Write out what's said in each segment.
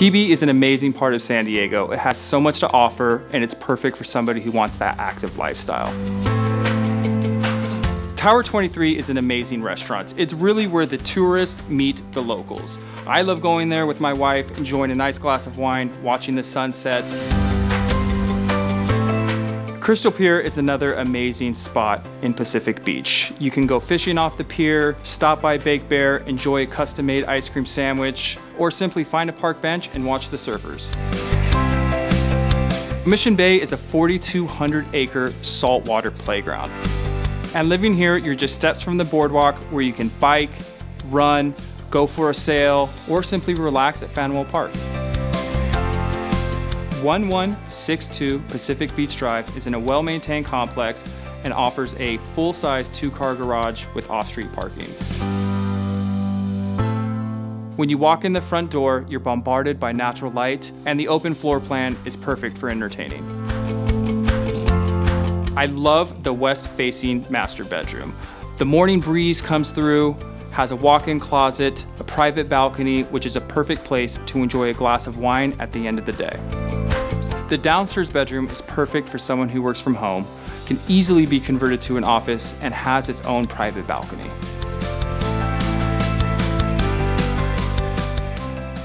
PB is an amazing part of San Diego. It has so much to offer and it's perfect for somebody who wants that active lifestyle. Tower 23 is an amazing restaurant. It's really where the tourists meet the locals. I love going there with my wife, enjoying a nice glass of wine, watching the sunset. Crystal Pier is another amazing spot in Pacific Beach. You can go fishing off the pier, stop by Baked Bear, enjoy a custom-made ice cream sandwich, or simply find a park bench and watch the surfers. Mission Bay is a 4,200 acre saltwater playground. And living here, you're just steps from the boardwalk where you can bike, run, go for a sail, or simply relax at Fanuel Park. 1162 Pacific Beach Drive is in a well-maintained complex and offers a full-size two-car garage with off-street parking. When you walk in the front door, you're bombarded by natural light and the open floor plan is perfect for entertaining. I love the west-facing master bedroom. The morning breeze comes through, has a walk-in closet, a private balcony, which is a perfect place to enjoy a glass of wine at the end of the day. The downstairs bedroom is perfect for someone who works from home, can easily be converted to an office, and has its own private balcony.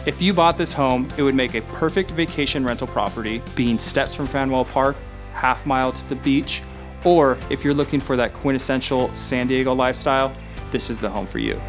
If you bought this home, it would make a perfect vacation rental property, being steps from Fanuel Park, half mile to the beach, or if you're looking for that quintessential San Diego lifestyle, this is the home for you.